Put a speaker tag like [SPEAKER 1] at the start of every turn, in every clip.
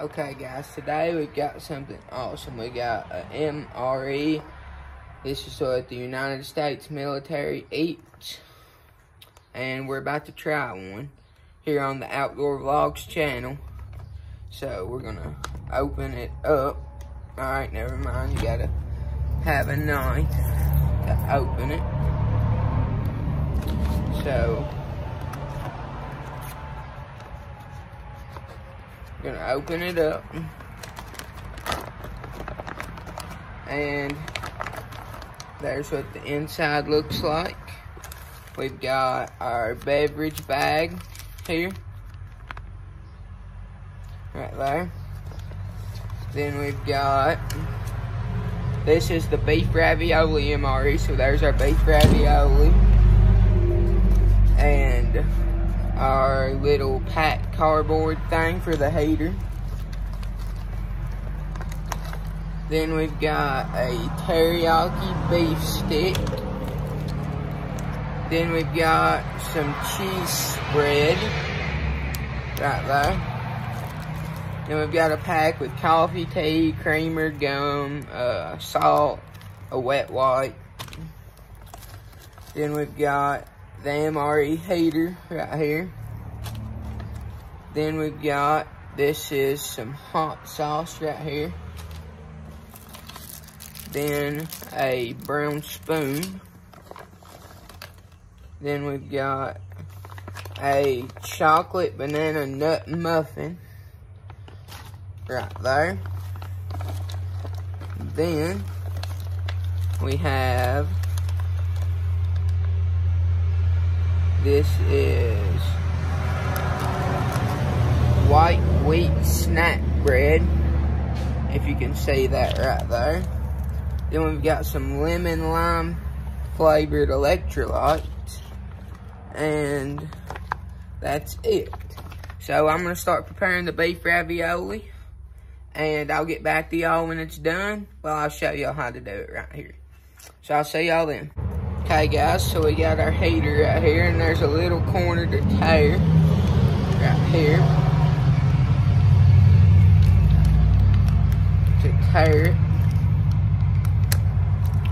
[SPEAKER 1] Okay guys, today we've got something awesome. We got a MRE. This is what the United States military eats. And we're about to try one here on the Outdoor Vlogs channel. So we're gonna open it up. Alright, never mind, you gotta have a knife to open it. So gonna open it up. And there's what the inside looks like. We've got our beverage bag here. Right there. Then we've got, this is the beef ravioli MRE, so there's our beef ravioli. And our little pack cardboard thing for the heater. Then we've got a teriyaki beef stick. Then we've got some cheese spread right there. Then we've got a pack with coffee, tea, creamer, gum, uh, salt, a wet wipe. Then we've got the MRE heater right here. Then we've got, this is some hot sauce right here. Then a brown spoon. Then we've got a chocolate banana nut muffin right there. Then we have This is white wheat snack bread, if you can say that right there. Then we've got some lemon lime flavored electrolytes. And that's it. So I'm going to start preparing the beef ravioli. And I'll get back to y'all when it's done. Well, I'll show y'all how to do it right here. So I'll see y'all then. Okay guys, so we got our heater right here and there's a little corner to tear right here. To tear it.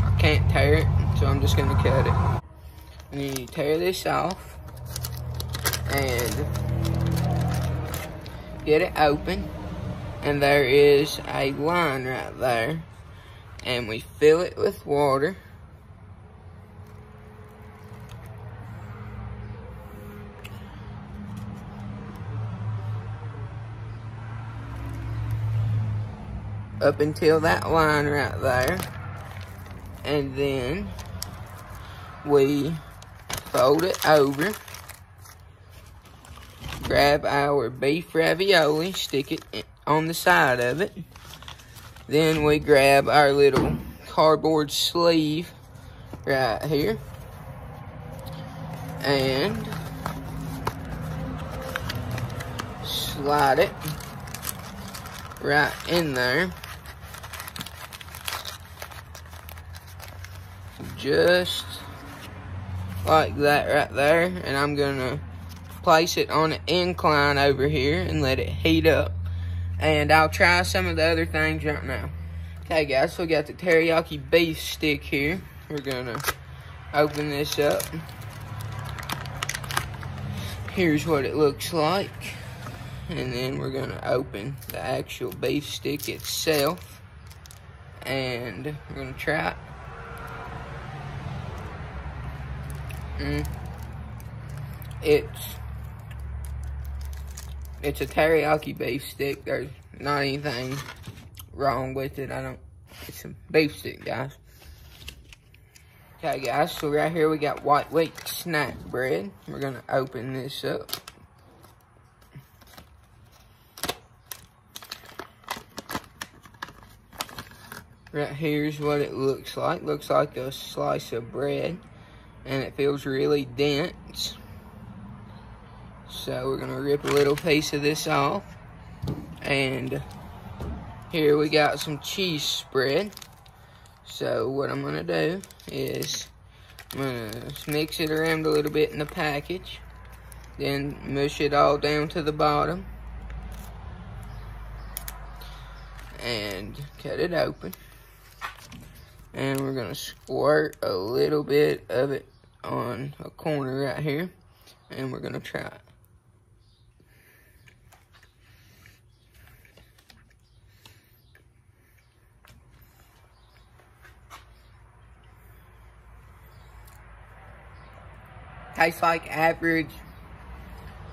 [SPEAKER 1] I can't tear it, so I'm just gonna cut it. And you tear this off and get it open. And there is a line right there. And we fill it with water. Up until that line right there. And then we fold it over. Grab our beef ravioli, stick it on the side of it. Then we grab our little cardboard sleeve right here. And slide it right in there. Just like that right there. And I'm gonna place it on an incline over here and let it heat up. And I'll try some of the other things right now. Okay guys, so we got the teriyaki beef stick here. We're gonna open this up. Here's what it looks like. And then we're gonna open the actual beef stick itself. And we're gonna try it. Mm. It's it's a teriyaki beef stick. There's not anything wrong with it. I don't. It's a beef stick, guys. Okay, guys. So right here we got white wheat snack bread. We're gonna open this up. Right here's what it looks like. Looks like a slice of bread and it feels really dense. So we're gonna rip a little piece of this off. And here we got some cheese spread. So what I'm gonna do is I'm gonna mix it around a little bit in the package. Then mush it all down to the bottom. and cut it open. And we're gonna squirt a little bit of it on a corner right here. And we're gonna try it. Tastes like average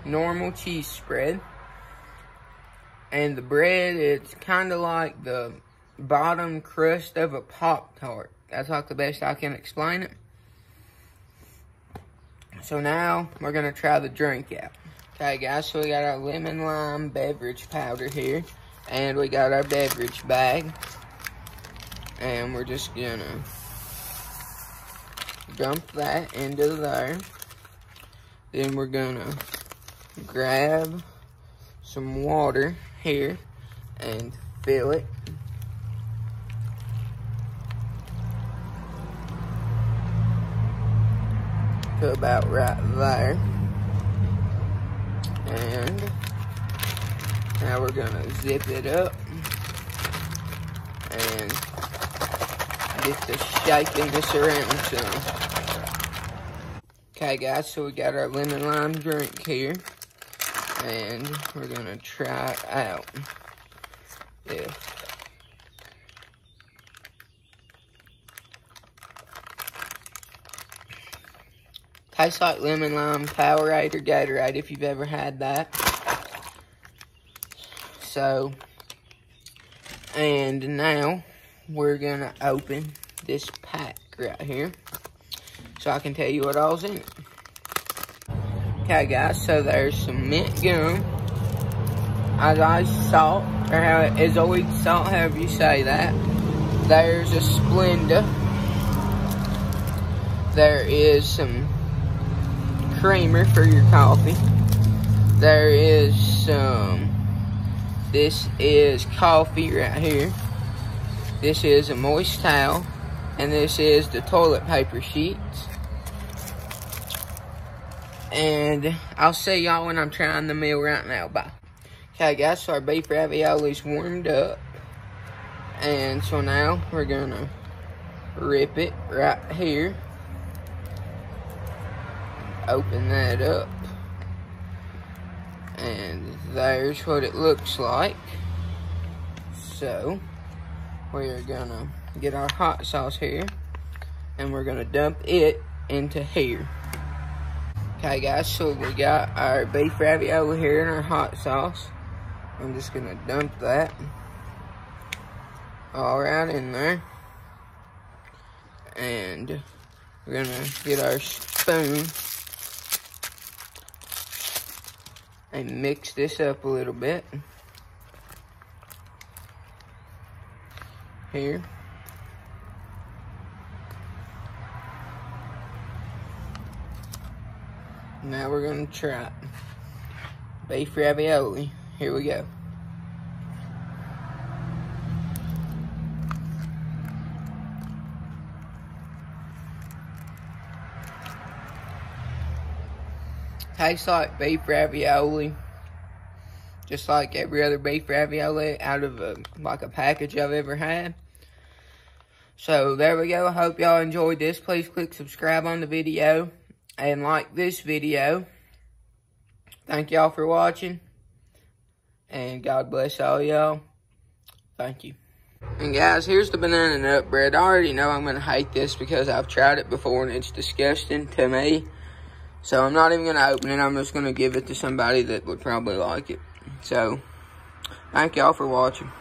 [SPEAKER 1] normal cheese spread. And the bread, it's kind of like the bottom crust of a Pop-Tart. That's like the best I can explain it. So now we're to try the drink out. Okay, guys, so we got our lemon lime beverage powder here. And we got our beverage bag. And we're just to dump that into there. Then we're to grab some water here and fill it. About right there. And now we're gonna zip it up and get the shaking this around some. Okay guys, so we got our lemon lime drink here and we're gonna try it out if tastes like lemon lime Powerade or Gatorade if you've ever had that. So, and now we're gonna open this pack right here so I can tell you what all's in it. Okay, guys, so there's some mint gum, ice salt, or how it is always salt, however you say that. There's a Splenda. There is some creamer for your coffee. There is some, this is coffee right here. This is a moist towel. And this is the toilet paper sheets. And I'll see y'all when I'm trying the meal right now. Bye. Okay, guys, so our beef ravioli's warmed up. And so now we're gonna rip it right here. Open that up. And there's what it looks like. So, we're gonna get our hot sauce here. And we're gonna dump it into here. Okay guys, so we got our beef ravioli here and our hot sauce. I'm just gonna dump that all right in there. And we're gonna get our spoon and mix this up a little bit. Here. Now we're gonna try beef ravioli. Here we go. Tastes like beef ravioli. Just like every other beef ravioli out of a, like a package I've ever had. So there we go. I hope y'all enjoyed this. Please click subscribe on the video and like this video. Thank y'all for watching. And God bless all y'all. Thank you. And guys, here's the banana nut bread. I already know I'm going to hate this because I've tried it before and it's disgusting to me. So I'm not even going to open it. I'm just going to give it to somebody that would probably like it. So, thank y'all for watching.